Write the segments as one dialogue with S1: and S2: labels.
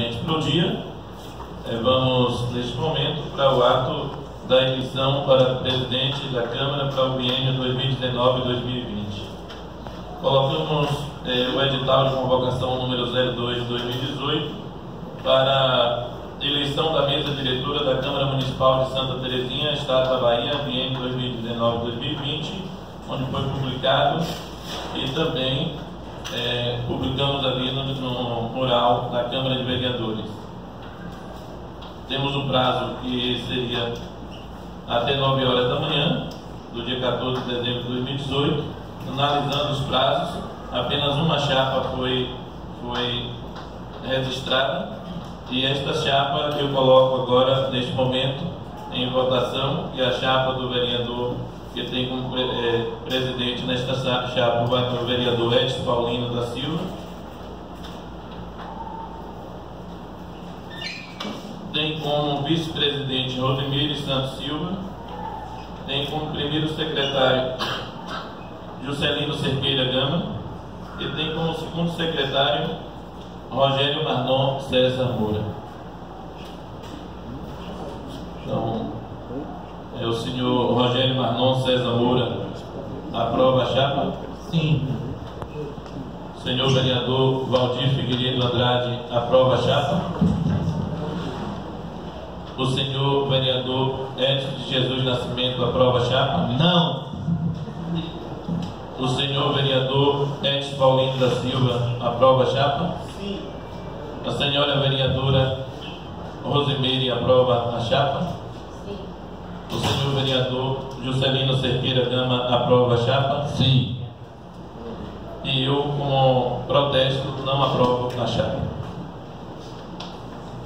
S1: presidente para o dia. É, vamos, neste momento, para o ato da eleição para presidente da Câmara para o biênio 2019-2020. Colocamos é, o edital de convocação número 02 de 2018 para eleição da mesa diretora da Câmara Municipal de Santa Terezinha, Estado da Bahia, biênio 2019-2020, onde foi publicado e também é, publicamos ali no, no mural da Câmara de Vereadores. Temos o prazo que seria até 9 horas da manhã, do dia 14 de dezembro de 2018. Analisando os prazos, apenas uma chapa foi, foi registrada e esta chapa eu coloco agora, neste momento, em votação, e a chapa do vereador que tem como é, presidente nesta chapa o vereador Edson Paulino da Silva. Tem como vice-presidente Rosemiro Santos Silva. Tem como primeiro secretário Juscelino Cerqueira Gama. E tem como segundo secretário Rogério Marnon César Moura. Então, é o senhor Rogério Marnon César Moura. Aprova a chapa?
S2: Sim.
S1: Senhor vereador Valdir Figueiredo Andrade, aprova a chapa? O senhor vereador Edson de Jesus Nascimento, aprova a chapa?
S2: Não.
S1: O senhor vereador Edson Paulino da Silva, aprova a chapa?
S2: Sim.
S1: A senhora vereadora Rosemary, aprova a chapa? O senhor vereador Juscelino Cerqueira Gama aprova a chapa?
S2: Sim.
S1: E eu, como protesto, não aprovo a chapa.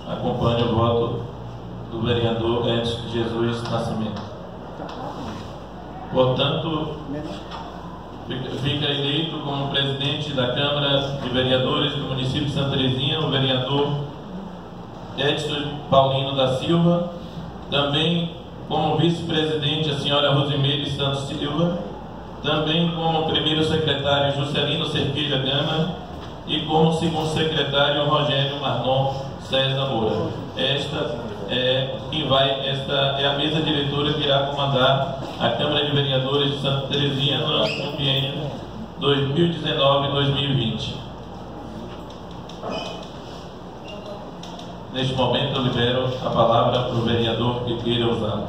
S1: Acompanho o voto do vereador Edson Jesus Nascimento. Portanto, fica eleito como presidente da Câmara de Vereadores do município de Santa Terezinha o vereador Edson Paulino da Silva, também como vice-presidente a senhora Rosimeire Santos Silva, também como primeiro secretário Juscelino Cerquilha Gama e como segundo secretário Rogério Marlon César Moura. Esta é quem vai, esta é a mesa diretora que irá comandar a Câmara de Vereadores de Santa Terezinha no biênio 2019-2020. Neste momento, eu libero a palavra para o vereador que queira usá-la.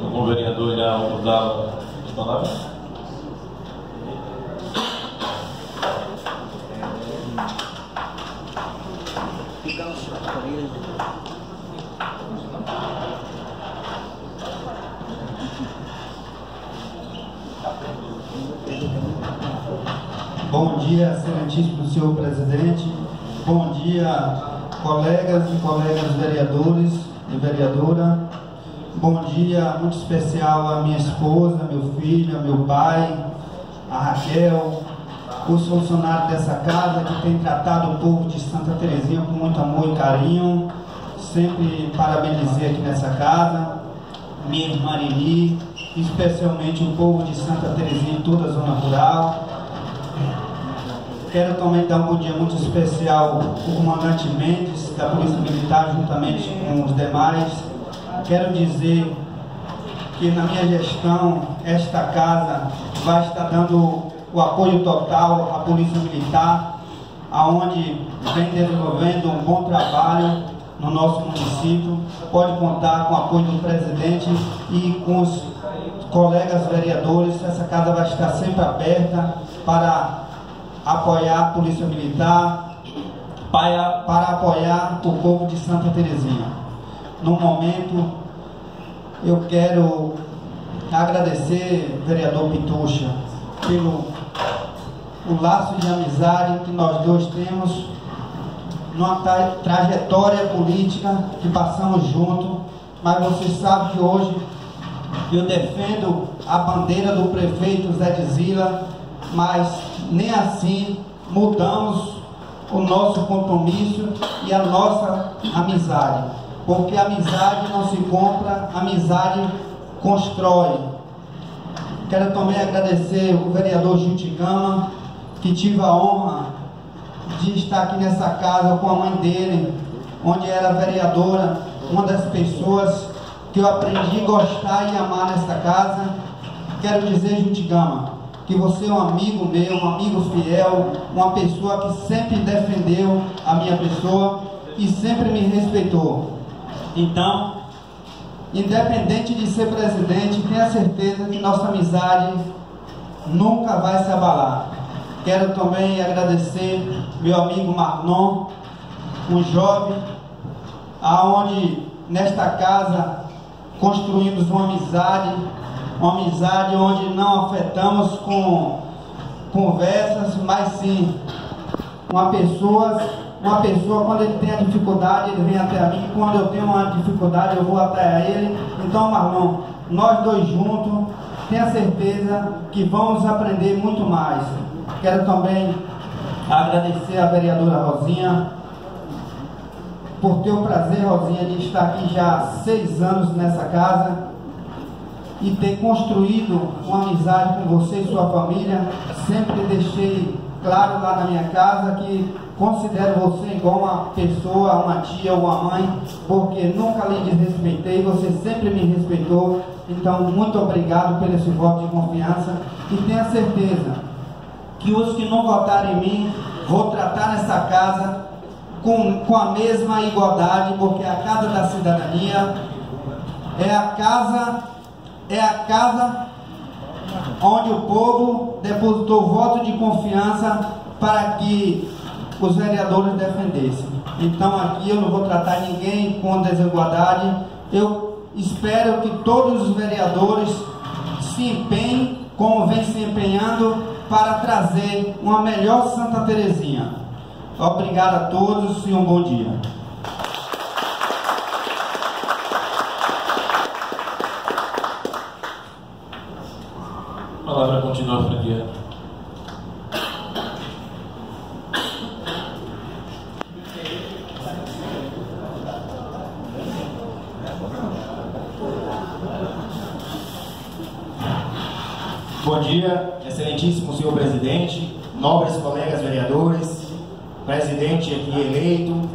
S1: O vereador usar as palavras?
S3: Bom dia, excelentíssimo senhor presidente. Bom dia, colegas e colegas vereadores e vereadora. Bom dia muito especial à minha esposa, meu filho, meu pai, a Raquel, os funcionários dessa casa que têm tratado o povo de Santa Terezinha com muito amor e carinho. Sempre parabenizei aqui nessa casa, minha irmã Lili, especialmente o povo de Santa Terezinha e toda a zona rural. Quero também dar um bom dia muito especial ao comandante Mendes, da Polícia Militar, juntamente com os demais. Quero dizer que na minha gestão, esta casa vai estar dando o apoio total à Polícia Militar, aonde vem desenvolvendo um bom trabalho no nosso município. Pode contar com o apoio do presidente e com os colegas vereadores. Essa casa vai estar sempre aberta para apoiar a Polícia Militar, para, para apoiar o povo de Santa Terezinha. No momento, eu quero agradecer, vereador Pitucha, pelo o laço de amizade que nós dois temos numa tra trajetória política que passamos juntos, mas você sabe que hoje eu defendo a bandeira do prefeito Zé de Zila, mas nem assim mudamos o nosso compromisso e a nossa amizade. Porque amizade não se compra, amizade constrói. Quero também agradecer o vereador Jutigama, que tive a honra de estar aqui nessa casa com a mãe dele, onde era vereadora, uma das pessoas que eu aprendi a gostar e amar nessa casa. Quero dizer, Jutigama, que você é um amigo meu, um amigo fiel, uma pessoa que sempre defendeu a minha pessoa e sempre me respeitou. Então, independente de ser presidente, tenha certeza que nossa amizade nunca vai se abalar. Quero também agradecer meu amigo Marlon, um jovem, aonde nesta casa construímos uma amizade uma amizade onde não afetamos com conversas, mas sim uma pessoa, uma pessoa quando ele tem a dificuldade, ele vem até mim, quando eu tenho uma dificuldade, eu vou até ele. Então, Marlon, nós dois juntos, tenha certeza que vamos aprender muito mais. Quero também agradecer a vereadora Rosinha por ter o prazer, Rosinha, de estar aqui já há seis anos nessa casa e ter construído uma amizade com você e sua família. Sempre deixei claro lá na minha casa que considero você igual uma pessoa, uma tia uma mãe, porque nunca lhe desrespeitei, você sempre me respeitou. Então, muito obrigado por esse voto de confiança e tenha certeza que os que não votarem em mim, vou tratar nessa casa com, com a mesma igualdade, porque a casa da cidadania é a casa é a casa onde o povo depositou voto de confiança para que os vereadores defendessem. Então aqui eu não vou tratar ninguém com desigualdade. Eu espero que todos os vereadores se empenhem como vem se empenhando para trazer uma melhor Santa Terezinha. Obrigado a todos e um bom dia.
S1: palavra continua franqueando.
S2: Bom dia, excelentíssimo senhor presidente, nobres colegas vereadores, presidente aqui eleito,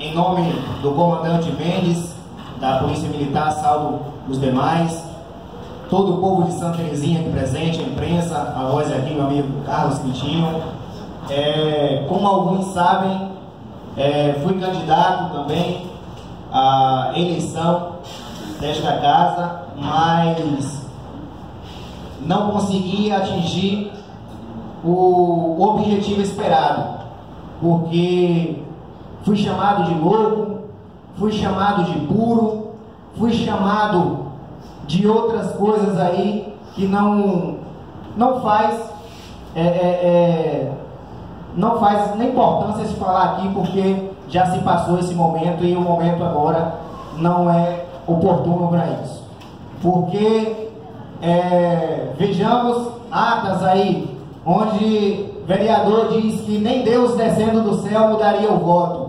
S2: em nome do comandante Mendes, da Polícia Militar, salvo os demais, todo o povo de Santa Terezinha aqui presente, a imprensa, a voz aqui, meu amigo Carlos Quintinho. É, como alguns sabem, é, fui candidato também à eleição desta casa, mas não consegui atingir o objetivo esperado, porque fui chamado de louco, fui chamado de puro, fui chamado de outras coisas aí que não, não faz é, é, é, não faz nem importância se falar aqui porque já se passou esse momento e o momento agora não é oportuno para isso. Porque é, vejamos atas aí onde vereador diz que nem Deus descendo do céu mudaria o voto.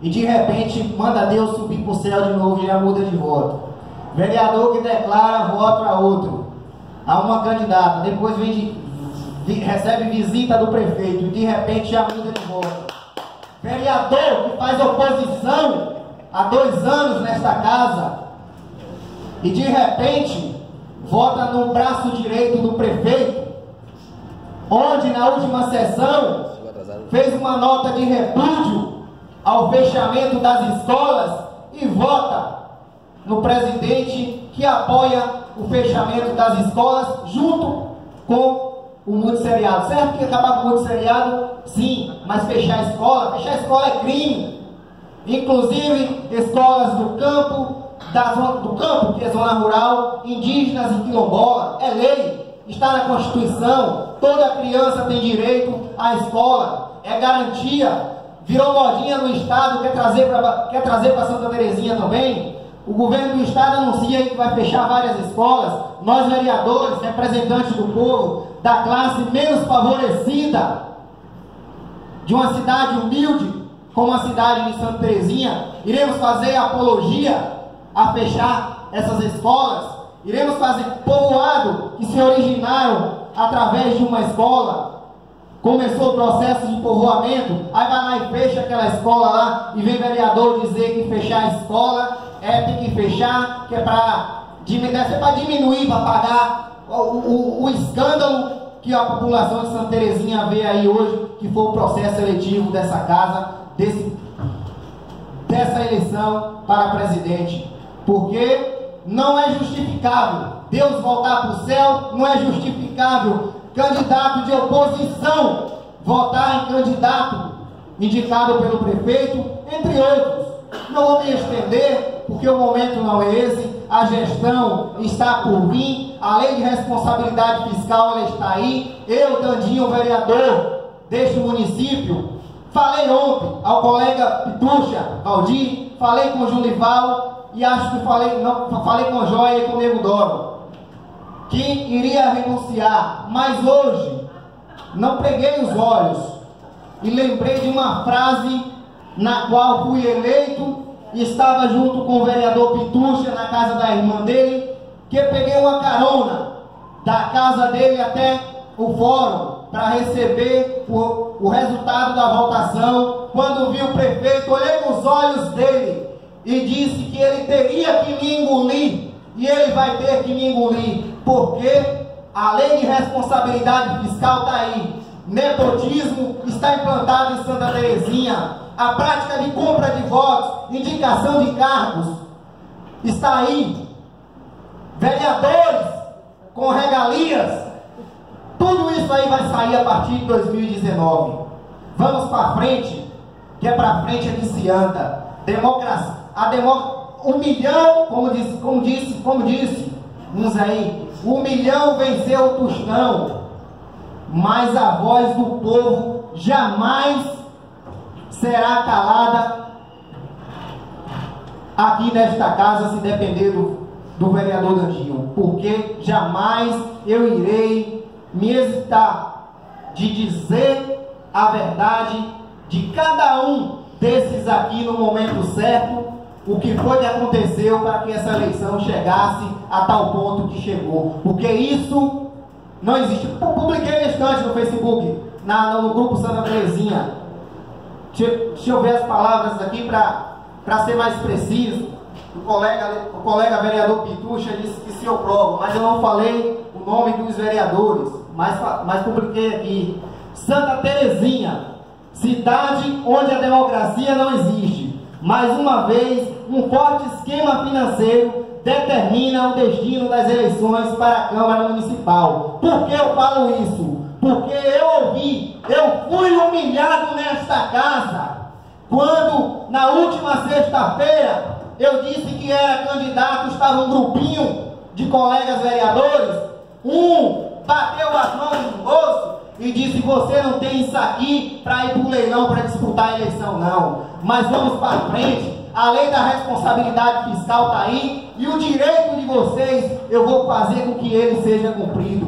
S2: E de repente manda Deus subir para o céu de novo e já muda de voto. Vereador que declara voto a outro, a uma candidata, depois vem de, recebe visita do prefeito e de repente já muda de voto. Vereador que faz oposição há dois anos nesta casa e de repente vota no braço direito do prefeito, onde na última sessão fez uma nota de repúdio ao fechamento das escolas e vota no presidente que apoia o fechamento das escolas junto com o multisseriado. Certo que acabar com o multisseriado? Sim, mas fechar a escola, fechar a escola é crime. Inclusive escolas do campo, da zona, do campo, que é zona rural, indígenas e quilombola, é lei, está na Constituição, toda criança tem direito à escola, é garantia. Virou modinha no Estado, quer trazer para quer trazer Santa Terezinha também? O governo do estado anuncia que vai fechar várias escolas. Nós, vereadores, representantes do povo, da classe menos favorecida, de uma cidade humilde, como a cidade de Santa Terezinha, iremos fazer apologia a fechar essas escolas, iremos fazer povoado que se originaram através de uma escola, começou o processo de povoamento, aí vai lá e fecha aquela escola lá, e vem vereador dizer que fechar a escola é tem que fechar, que é para diminuir, para pagar o, o, o escândalo que a população de Santa Terezinha vê aí hoje, que foi o processo eletivo dessa casa, desse, dessa eleição para presidente. Porque não é justificável Deus voltar para o céu, não é justificável candidato de oposição votar em candidato indicado pelo prefeito, entre outros. Não vou me estender, porque o momento não é esse, a gestão está por vir, a lei de responsabilidade fiscal ela está aí. Eu, Dandinho, vereador deste município, falei ontem ao colega Pitucha, Aldir, falei com o Julival e acho que falei, não, falei com o Joia e com o Nego Doro, que iria renunciar, mas hoje não peguei os olhos e lembrei de uma frase na qual fui eleito estava junto com o vereador Pitucha na casa da irmã dele, que peguei uma carona da casa dele até o fórum para receber o, o resultado da votação. Quando vi o prefeito, olhei nos olhos dele e disse que ele teria que me engolir e ele vai ter que me engolir, porque a lei de responsabilidade fiscal está aí. Nepotismo está implantado em Santa Terezinha a prática de compra de votos, indicação de cargos, está aí. Vereadores com regalias, tudo isso aí vai sair a partir de 2019. Vamos para frente, que é para frente é que se anda. Democracia, a demo, um milhão, como disse, como disse, como disse uns aí, um milhão venceu o tostão, mas a voz do povo jamais será calada aqui nesta casa se depender do, do vereador Dandinho, porque jamais eu irei me hesitar de dizer a verdade de cada um desses aqui no momento certo, o que foi que aconteceu para que essa eleição chegasse a tal ponto que chegou. Porque isso não existe. Publiquei instante no Facebook, na, no grupo Santa Terezinha. Deixa, eu ver as palavras aqui para ser mais preciso. O colega, o colega vereador Pitucha disse que se eu provo, mas eu não falei o nome dos vereadores, mas, mas publiquei aqui. Santa Terezinha, cidade onde a democracia não existe. Mais uma vez, um forte esquema financeiro determina o destino das eleições para a Câmara Municipal. Por que eu falo isso? Porque eu ouvi, eu fui humilhado nesta casa, quando na última sexta-feira eu disse que era candidato, estava um grupinho de colegas vereadores, um bateu as mãos no bolso e disse: Você não tem isso aqui para ir para o leilão para disputar a eleição, não. Mas vamos para frente. A lei da responsabilidade fiscal está aí e o direito de vocês eu vou fazer com que ele seja cumprido.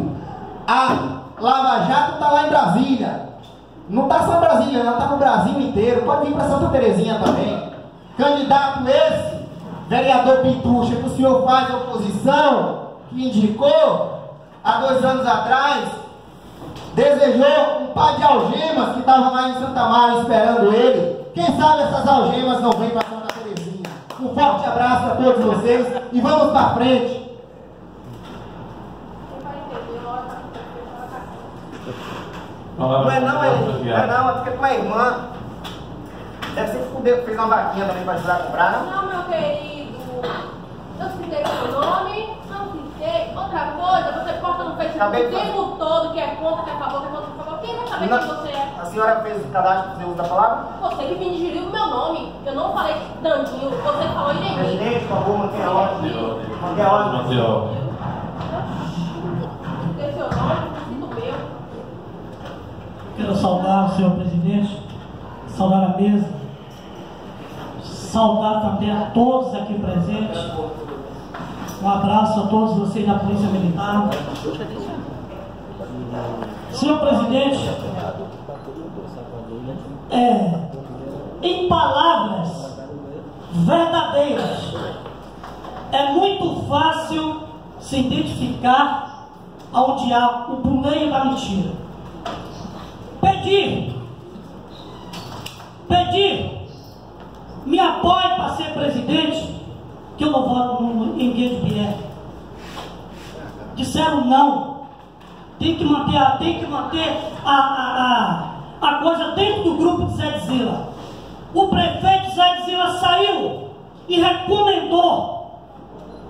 S2: A Lava Jato está lá em Brasília. Não está só em Brasília, não, está no Brasil inteiro. Pode vir para Santa Terezinha também. Candidato esse, vereador Pitucha, que o senhor faz oposição, que indicou há dois anos atrás, desejou um par de algemas que estavam lá em Santa Maria esperando ele. Quem sabe essas algemas não vêm para. Um forte abraço a todos vocês e vamos para frente.
S1: Não
S2: é não, é, não é não, é porque é irmã. Deve ser que fez uma vaquinha também para ajudar a comprar,
S4: não? Não, meu querido. Eu citei o seu nome, citei. Outra coisa, você posta no Facebook Acabei o tempo todo que é contra, que é favor, que é contra, que é favor. Quem vai saber não, quem você é?
S2: A senhora fez o cadastro de uso da palavra?
S4: Você que me digeriu o meu nome. Eu não falei Dandinho, você falou Irene.
S2: Presidente, por favor, mantenha a ordem. Mantenha a ordem. Mantenha a ordem.
S5: Quero saudar o senhor presidente, saudar a mesa, saudar também a todos aqui presentes. Um abraço a todos vocês da Polícia Militar. Senhor presidente, é, em palavras verdadeiras, é muito fácil se identificar onde há o boleio da mentira. Pedir, pedir, me apoie para ser presidente, que eu não voto no, em Bier. Disseram não. Tem que manter, a, tem que manter a, a, a, a coisa dentro do grupo de Zé Zila. O prefeito Zé Zila saiu e recomendou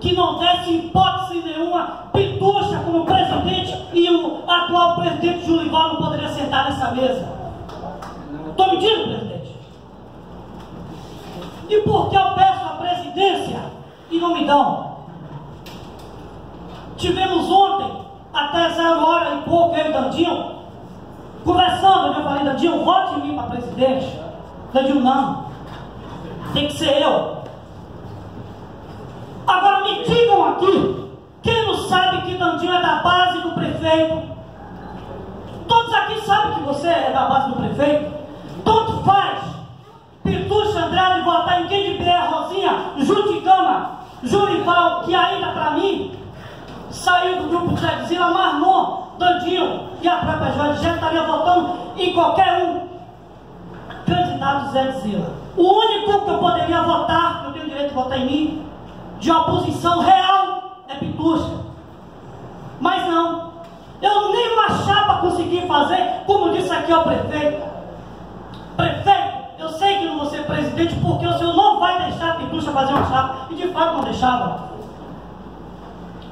S5: que não desse hipótese nenhuma Pitucha como presidente e o atual presidente Julival não poderia sentar nessa mesa. Estou mentindo, presidente? E por que eu peço a presidência e não me dão? Tivemos ontem, até zero hora e pouco, eu e Dandinho, conversando, eu falei, Dandinho, vote em mim para presidente. Dandinho, não. Tem que ser eu. Agora me digam aqui, quem não sabe que Dandinho é da base do prefeito? Todos aqui sabem que você é da base do prefeito? Tanto faz. Pitucha Andrade votar em quem de Pierre Rosinha, Juticama, Jurival, que ainda para mim saiu do grupo Zé Zila, Marmon, Dandinho e a própria Jorge já estaria votando em qualquer um candidato Zé Zila. O único que eu poderia votar, eu tenho direito de votar em mim, de oposição real é Pitucha. Mas não, eu nem uma chapa consegui fazer, como disse aqui o. Prefeito, eu sei que não vou ser presidente porque o senhor não vai deixar a Pitucha fazer uma chapa. E de fato não deixava.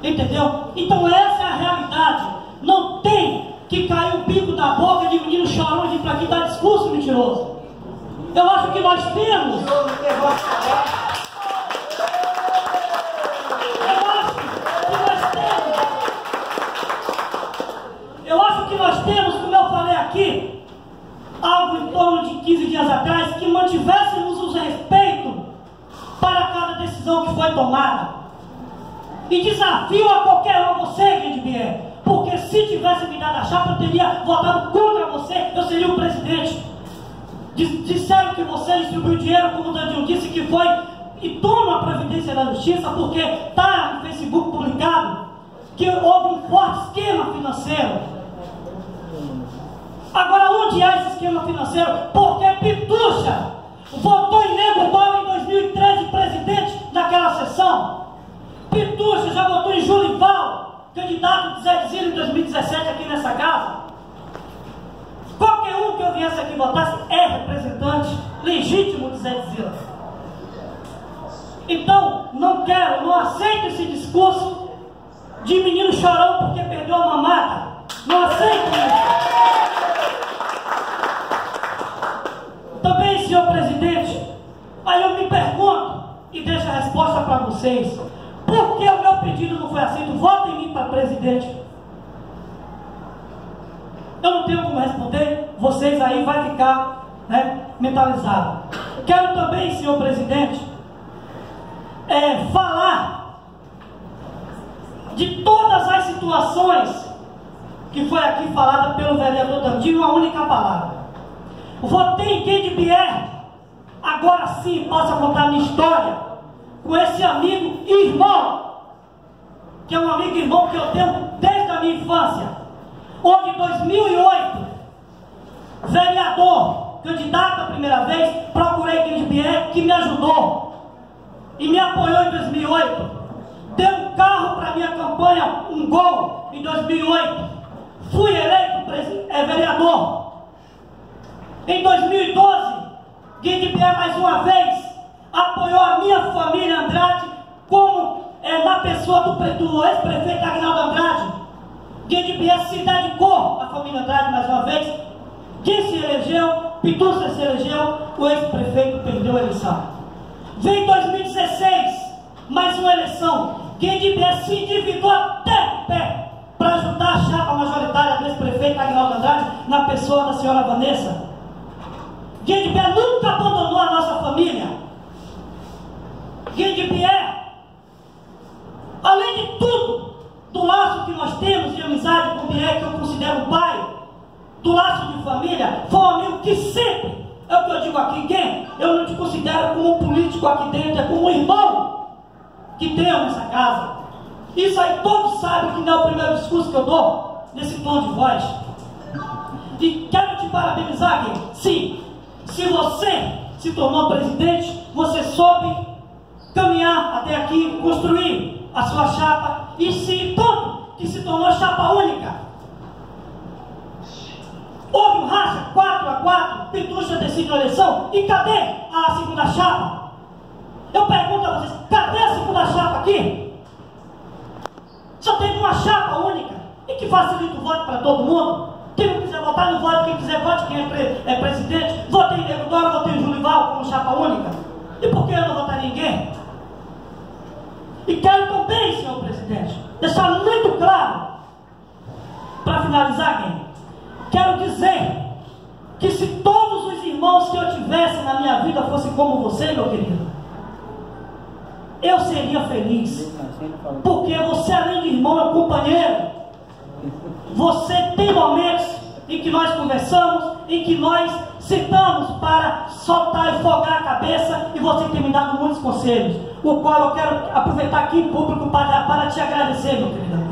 S5: Entendeu? Então essa é a realidade. Não tem que cair o bico da boca de menino chorão de para aqui dar discurso mentiroso. Eu acho que nós temos. Eu acho que nós temos, como eu falei aqui, em torno de 15 dias atrás, que mantivéssemos o respeito para cada decisão que foi tomada. E desafio a qualquer um, você, Guilherme porque se tivesse me dado a chapa, eu teria votado contra você, eu seria o presidente. Disseram que você distribuiu dinheiro, como o Daniel disse que foi, e toma a providência da justiça, porque está no Facebook publicado que houve um forte esquema financeiro Há esse esquema financeiro? Porque Pitucha votou em Nego Bola em 2013 presidente naquela sessão. Pitucha já votou em Jurival, candidato de Zé Zilho em 2017 aqui nessa casa. Qualquer um que eu viesse aqui votasse é representante legítimo de Zé Zilho. Então, não quero, não aceito esse discurso de menino chorão porque perdeu a mamada. Não aceito isso. Também, senhor presidente, aí eu me pergunto e deixo a resposta para vocês. Por que o meu pedido não foi aceito? Votem em mim para presidente. Eu não tenho como responder, vocês aí vai ficar né, mentalizado. Quero também, senhor presidente, é, falar de todas as situações que foi aqui falada pelo vereador Dandinho, uma única palavra. Votei em quem de Bier. Agora sim posso contar minha história com esse amigo irmão, que é um amigo irmão que eu tenho desde a minha infância. Onde em 2008, vereador, candidato a primeira vez, procurei quem de Bier, que me ajudou e me apoiou em 2008. Deu um carro para minha campanha, um gol, em 2008. Fui eleito é, vereador em 2012, Guilherme Pierre mais uma vez apoiou a minha família Andrade como é, na pessoa do, do ex-prefeito Agnaldo Andrade. Guilherme Pierre se dedicou à família Andrade mais uma vez. Quem se elegeu, Pitussa se elegeu, o ex-prefeito perdeu a eleição. Vem 2016, mais uma eleição. Guilherme Pierre se endividou até pé para ajudar a chapa majoritária do ex-prefeito Agnaldo Andrade na pessoa da senhora Vanessa. Guilherme nunca abandonou a nossa família. Guilherme além de tudo, do laço que nós temos de amizade com o Pierre, que eu considero pai, do laço de família, foi um amigo que sempre digo aqui, quem? Eu não te considero como um político aqui dentro, é como um irmão que tenho nessa casa. Isso aí todos sabem que não é o primeiro discurso que eu dou, nesse tom de voz. E quero te parabenizar, Gui. Sim, se você se tornou presidente, você soube caminhar até aqui, construir a sua chapa, e se tanto que se tornou chapa única. Houve um racha 4 a 4, Pitucha decide a eleição, e cadê a segunda chapa? Eu pergunto a vocês, cadê a segunda chapa aqui? Só teve uma chapa única, e que facilita o voto para todo mundo. Quem não quiser votar, não vote. Quem quiser, vote. Quem é, pre é presidente, vote em Nego Dória, vote em Júlio Val como chapa única. E por que eu não votar ninguém? E quero também, senhor presidente, deixar muito claro, para finalizar, quem? Quero dizer que se todos os irmãos que eu tivesse na minha vida fossem como você, meu querido, eu seria feliz. Porque você, além de irmão, é companheiro. Você tem momentos em que nós conversamos, em que nós sentamos para soltar e folgar a cabeça, e você tem me dado muitos conselhos, o qual eu quero aproveitar aqui em público para, para te agradecer, meu querido.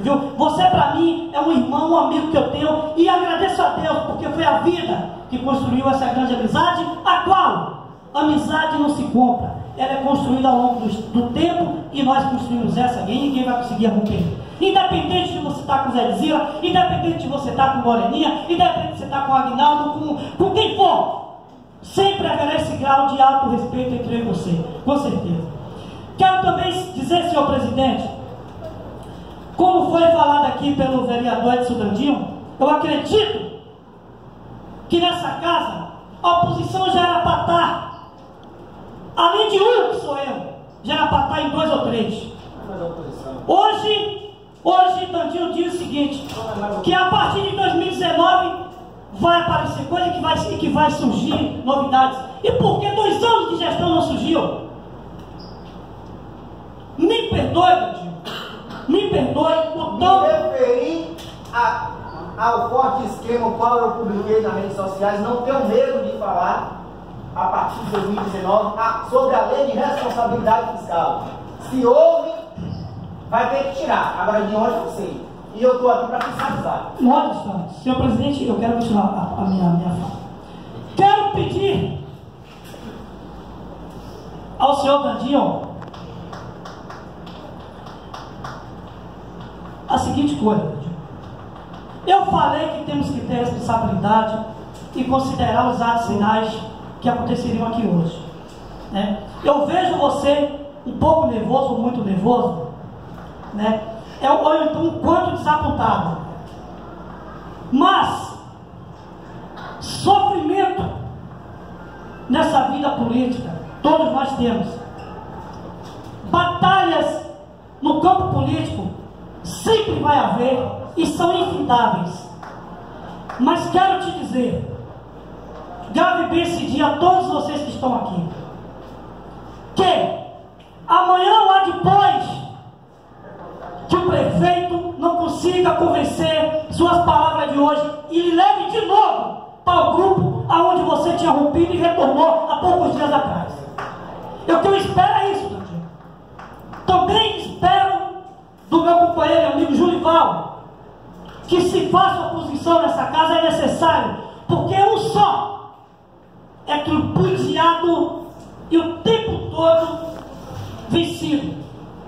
S5: Viu? Você para mim é um irmão, um amigo que eu tenho, e agradeço a Deus, porque foi a vida que construiu essa grande amizade, a qual amizade não se compra, ela é construída ao longo do, do tempo, e nós construímos essa, e ninguém vai conseguir romper. Independente de você estar com Zé Zila, independente de você estar com Moreninha, independente de você estar com Agnaldo, com, com quem for, sempre haverá esse grau de alto respeito entre eu e você, com certeza. Quero também dizer, senhor presidente, como foi falado aqui pelo vereador Edson Dandinho, eu acredito que nessa casa a oposição já era para estar, além de um que sou eu, já era para estar em dois ou três. Hoje Hoje Dandinho diz o seguinte, que a partir de 2019 vai aparecer coisa que vai, que vai surgir novidades. E por que dois anos de gestão não surgiu? Me perdoe, Dandinho. Me perdoe por
S2: todo. Me referi a, ao forte esquema o qual eu publiquei nas redes sociais, não tenho medo de falar a partir de 2019 sobre a lei de responsabilidade fiscal. Se houve vai ter que tirar. Agora de onde eu sei. E eu estou aqui para fiscalizar.
S5: Olha senhor presidente, eu quero continuar a, a minha, a minha fala. Quero pedir ao senhor Dandinho a seguinte coisa. Eu falei que temos que ter responsabilidade e considerar os atos sinais que aconteceriam aqui hoje. Né? Eu vejo você um pouco nervoso, muito nervoso, né? É ou então um quanto desapontado. Mas sofrimento nessa vida política, todos nós temos. Batalhas no campo político sempre vai haver e são infindáveis. Mas quero te dizer, grave bem esse dia a todos vocês que estão aqui, que amanhã ou depois que o prefeito não consiga convencer suas palavras de hoje e lhe leve de novo para o grupo aonde você tinha rompido e retornou há poucos dias atrás. Eu que eu espero é isso, Dandinho. Também espero do meu companheiro e amigo Julival que se faça oposição nessa casa é necessário, porque é tripudiado e o tempo todo vencido.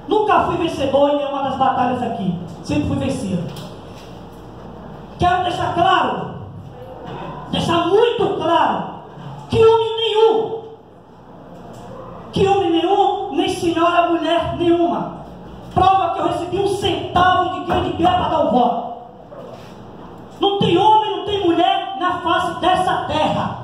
S5: Nunca fui vencedor em nenhuma das batalhas aqui. Sempre fui vencido. Quero deixar claro, deixar muito claro, que homem nenhum, que homem nenhum, nem senhora mulher nenhuma, prova que eu recebi um centavo de grande pé para dar o voto. Não tem homem, não tem mulher na face dessa terra.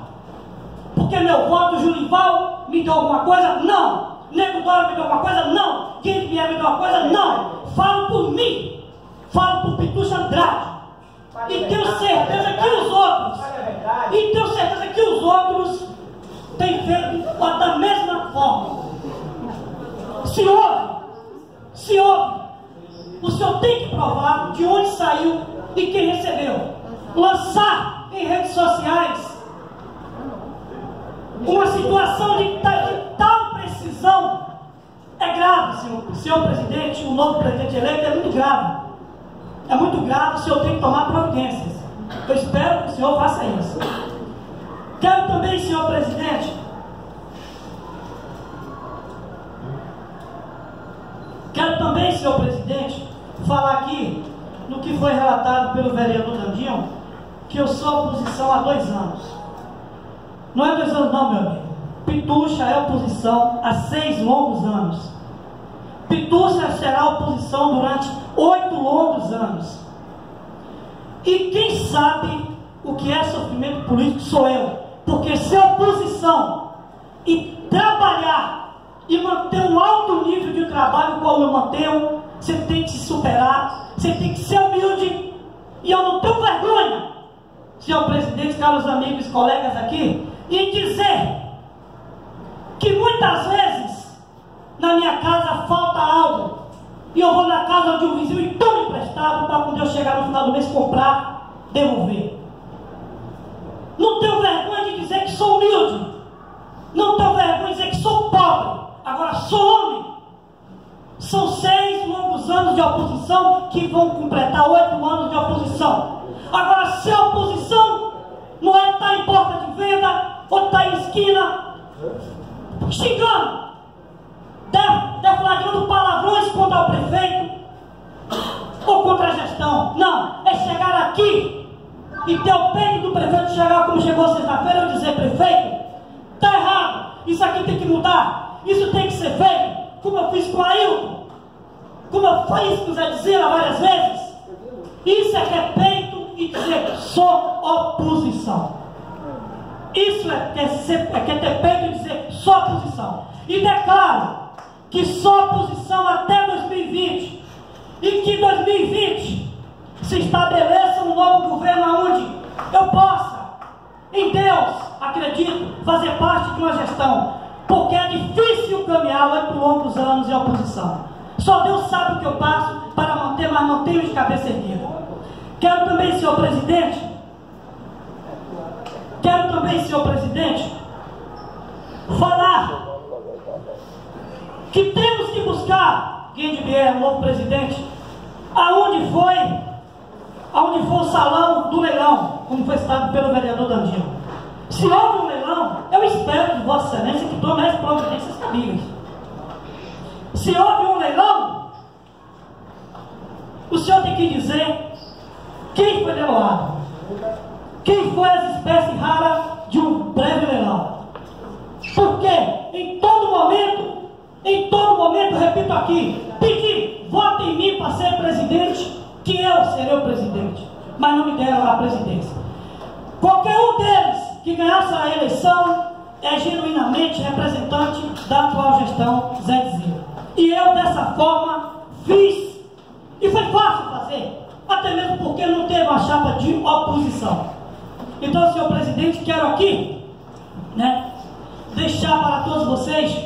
S5: Porque meu voto, Jurival, me deu alguma coisa? Não. Nego Dora me deu alguma coisa? Não. Quem vier me deu alguma coisa? Não. Falo por mim. Falo por Pitucha Andrade. E tenho certeza que os outros. E tenho certeza que os outros têm feito da mesma forma. Se houve, se houve, o senhor tem que provar de onde saiu e quem recebeu. Lançar em redes sociais uma situação de, tal precisão é grave, senhor, senhor presidente, o novo presidente eleito é muito grave. É muito grave, o senhor tem que tomar providências. Eu espero que o senhor faça isso. Quero também, senhor presidente, quero também, senhor presidente, falar aqui no que foi relatado pelo vereador Dandinho, que eu sou oposição há dois anos. Não é anos não, meu amigo. Pitucha é oposição há seis longos anos. Pitucha será oposição durante oito longos anos. E quem sabe o que é sofrimento político sou eu. Porque ser oposição e trabalhar e manter um alto nível de trabalho como eu mantenho, você tem que se superar, você tem que ser humilde. E eu não tenho vergonha, senhor presidente, caros amigos, colegas aqui, em dizer que muitas vezes na minha casa falta algo. E eu vou na casa de um vizinho e tomo emprestado para quando eu chegar no final do mês comprar, devolver. Não tenho vergonha de dizer que sou humilde. Não tenho vergonha de dizer que sou pobre. Agora sou homem. São seis longos anos de oposição que vão completar oito anos de oposição. Agora, se a oposição não é estar em porta de venda ou estar em esquina? Xingando, deflagrando palavrões contra o prefeito. Ou contra a gestão. Não, é chegar aqui e ter o peito do prefeito chegar como chegou sexta-feira e dizer, prefeito, está errado, isso aqui tem que mudar, isso tem que ser feito, como eu fiz com a Ailton, como eu fiz com o Zé Dizila várias vezes. Isso é ter peito e dizer, sou oposição. Isso é, é, ser, é ter peito e dizer, sou oposição. E declaro que sou oposição até 2020. E que 2020 se estabeleça um novo governo onde eu possa, em Deus, acredito, fazer parte de uma gestão. Porque é difícil caminhar oito longos anos em oposição. Só Deus sabe o que eu passo para manter, mas mantenho de cabeça erguida. Quero também, senhor presidente, também, senhor presidente, falar que temos que buscar, vier, o novo presidente, aonde foi, aonde foi o salão do leilão, como foi citado pelo vereador Dandinho. Se houve um leilão, eu espero de Vossa Excelência que tome as providências cabíveis. Se houve um leilão, o senhor tem que dizer quem foi leiloado, quem foi as espécies raras de um breve leilão. Porque em todo momento, em todo momento, repito aqui, pedi, vote em mim para ser presidente, que eu serei o presidente. Mas não me deram a presidência. Qualquer um deles que ganhasse a eleição é genuinamente representante da atual gestão Zé Dizia. E eu, dessa forma, fiz. E foi fácil fazer, até mesmo porque não teve uma chapa de oposição. Então, senhor presidente, quero aqui né, deixar para todos vocês,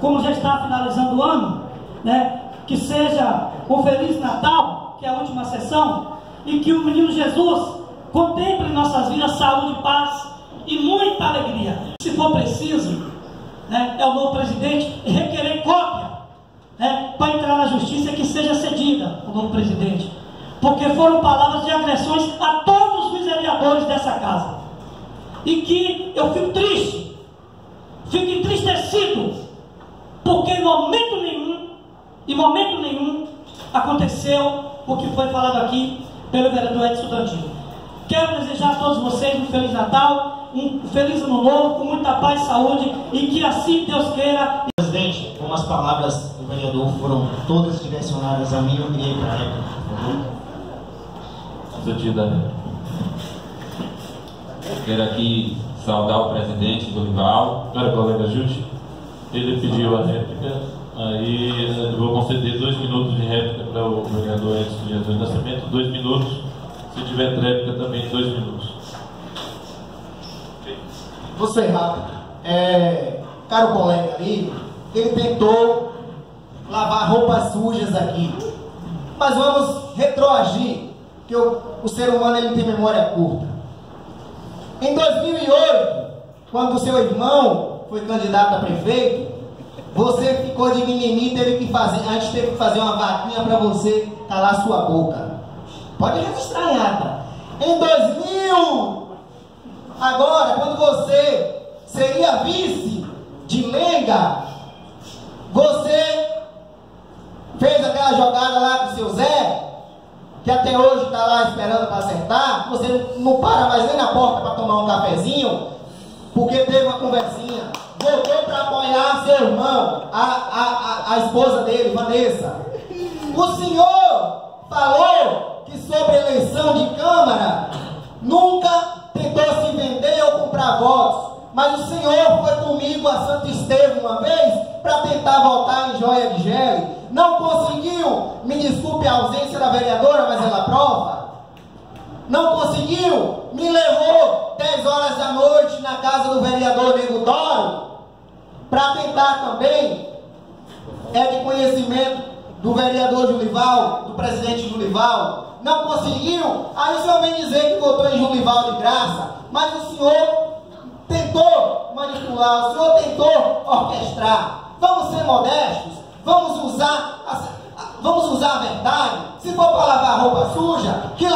S5: como já está finalizando o ano, né, que seja um Feliz Natal, que é a última sessão, e que o menino Jesus contemple em nossas vidas saúde, paz e muita alegria. Se for preciso, né, é o novo presidente requerer cópia né, para entrar na justiça que seja cedida o novo presidente. Porque foram palavras de agressões a todos os vereadores dessa casa. E que eu fico triste, fico entristecido, porque em momento nenhum, em momento nenhum, aconteceu o que foi falado aqui pelo vereador Edson Dantinho. Quero desejar a todos vocês um Feliz Natal um feliz ano novo, com muita paz e saúde e que assim Deus queira.
S2: Presidente, como as palavras do vereador foram todas direcionadas a mim, eu queria ir para a réplica,
S1: favor.
S6: Quero aqui saudar o presidente do rival.
S1: Cara, colega Júlio, ele pediu a réplica, aí eu vou conceder dois minutos de réplica para o vereador Edson Jesus Nascimento, dois minutos. Se tiver réplica também, dois minutos.
S2: Vou ser rápido. É, caro colega ali, ele tentou lavar roupas sujas aqui. Mas vamos retroagir, que o, o ser humano ele tem memória curta. Em 2008, quando seu irmão foi candidato a prefeito, você ficou de mimimi, teve que fazer, a gente teve que fazer uma vaquinha para você calar sua boca. Pode registrar em ata. Em 2000, agora, quando você seria vice de Lenga, você fez aquela jogada lá com seu Zé, que até hoje está lá esperando para acertar, você não para mais nem na porta para tomar um cafezinho, porque teve uma conversinha. Voltou para apoiar seu irmão, a, a, a, a esposa dele, Vanessa. O senhor falou que sobre eleição de Câmara nunca tentou se vender ou comprar votos. Mas o senhor foi comigo a Santo Estevão uma vez para tentar voltar em Joia de Gele. Não conseguiu, me desculpe a ausência da vereadora, mas ela prova. Não conseguiu, me levou 10 horas da noite na casa do vereador Nego Doro para tentar também, é de conhecimento do vereador Julival, do presidente Julival, não conseguiu, aí o senhor vem dizer que votou em Julival de graça, mas o senhor tentou manipular, o senhor tentou orquestrar. Vamos ser modestos, vamos usar a, vamos usar a verdade. Se for para lavar roupa suja, que